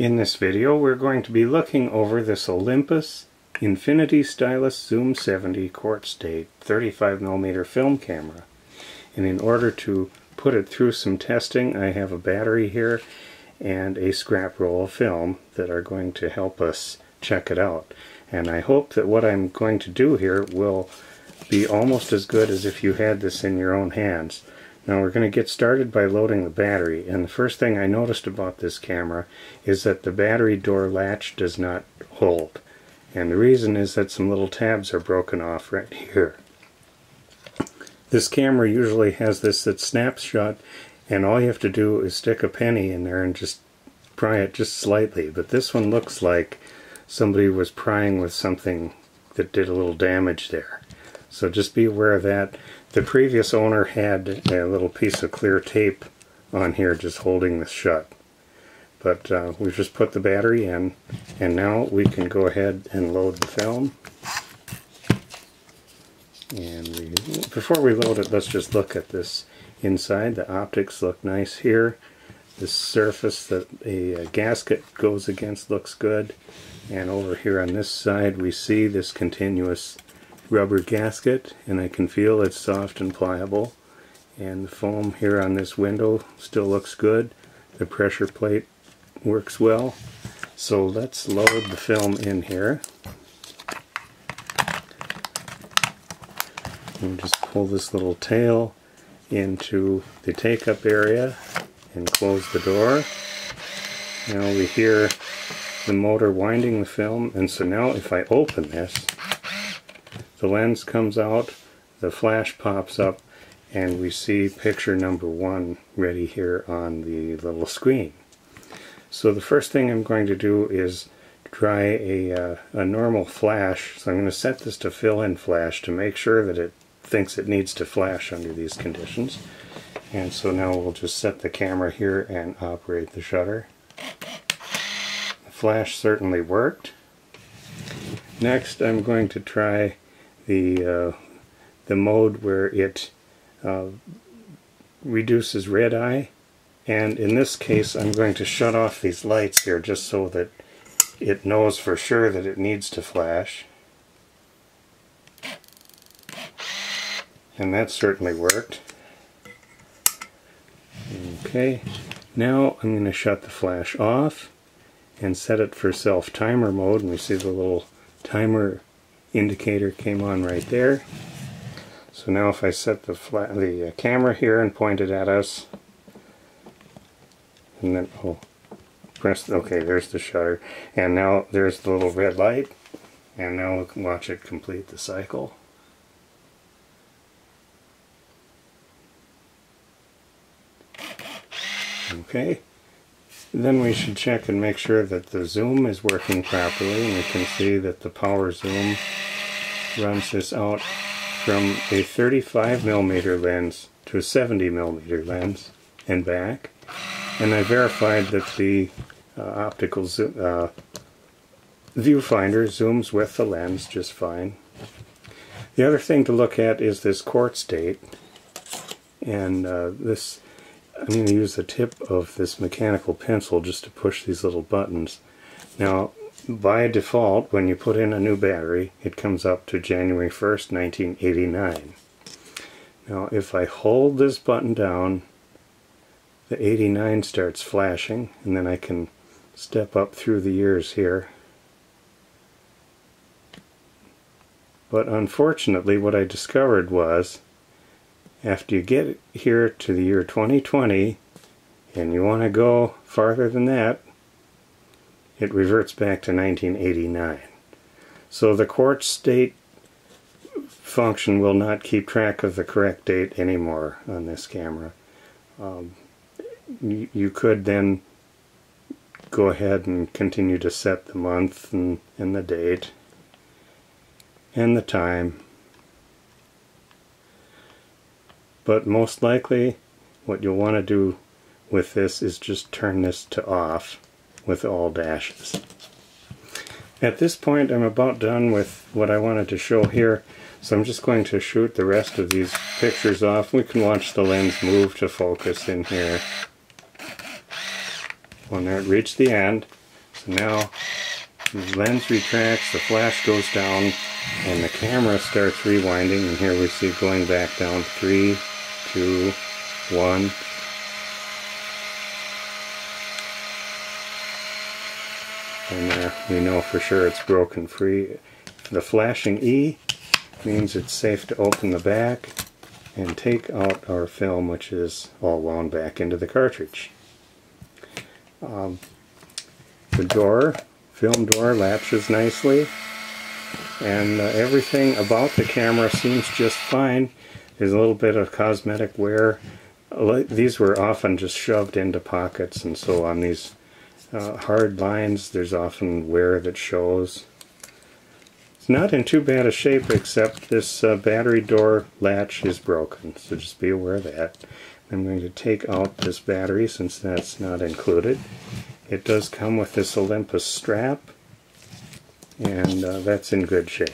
In this video we're going to be looking over this Olympus Infinity Stylus Zoom 70 Quartz Date 35mm film camera. And in order to put it through some testing I have a battery here and a scrap roll of film that are going to help us check it out. And I hope that what I'm going to do here will be almost as good as if you had this in your own hands. Now we're going to get started by loading the battery and the first thing I noticed about this camera is that the battery door latch does not hold and the reason is that some little tabs are broken off right here. This camera usually has this that snaps shut and all you have to do is stick a penny in there and just pry it just slightly but this one looks like somebody was prying with something that did a little damage there. So just be aware of that. The previous owner had a little piece of clear tape on here just holding this shut. But uh, we've just put the battery in and now we can go ahead and load the film. And we, before we load it, let's just look at this inside. The optics look nice here. The surface that a, a gasket goes against looks good. And over here on this side we see this continuous rubber gasket and I can feel it's soft and pliable. And the foam here on this window still looks good. The pressure plate works well. So let's load the film in here. And just pull this little tail into the take-up area and close the door. Now we hear the motor winding the film and so now if I open this the lens comes out, the flash pops up, and we see picture number one ready here on the little screen. So the first thing I'm going to do is try a, uh, a normal flash. So I'm going to set this to fill-in flash to make sure that it thinks it needs to flash under these conditions. And so now we'll just set the camera here and operate the shutter. The flash certainly worked. Next I'm going to try the uh, the mode where it uh, reduces red eye. And in this case I'm going to shut off these lights here just so that it knows for sure that it needs to flash. And that certainly worked. Okay. Now I'm going to shut the flash off and set it for self timer mode. And we see the little timer indicator came on right there. So now if I set the, flat, the uh, camera here and point it at us, and then, oh, press, okay, there's the shutter. And now there's the little red light, and now we can watch it complete the cycle. Okay. Then we should check and make sure that the zoom is working properly and we can see that the power zoom runs this out from a 35 millimeter lens to a 70 millimeter lens and back and I verified that the uh, optical uh, viewfinder zooms with the lens just fine. The other thing to look at is this quartz date and uh, this I'm going to use the tip of this mechanical pencil just to push these little buttons. Now, by default, when you put in a new battery, it comes up to January 1st, 1989. Now, if I hold this button down, the 89 starts flashing, and then I can step up through the years here. But unfortunately, what I discovered was after you get here to the year 2020 and you want to go farther than that, it reverts back to 1989. So the quartz date function will not keep track of the correct date anymore on this camera. Um, you, you could then go ahead and continue to set the month and, and the date and the time but most likely what you'll want to do with this is just turn this to off with all dashes. At this point I'm about done with what I wanted to show here so I'm just going to shoot the rest of these pictures off. We can watch the lens move to focus in here. When it reached the end So now the lens retracts, the flash goes down, and the camera starts rewinding. And here we see going back down three, two, one. And there we know for sure it's broken free. The flashing E means it's safe to open the back and take out our film which is all wound back into the cartridge. Um, the door, film door latches nicely and uh, everything about the camera seems just fine. There's a little bit of cosmetic wear. These were often just shoved into pockets and so on these uh, hard lines there's often wear that shows. It's not in too bad a shape except this uh, battery door latch is broken so just be aware of that. I'm going to take out this battery since that's not included. It does come with this Olympus strap and uh, that's in good shape.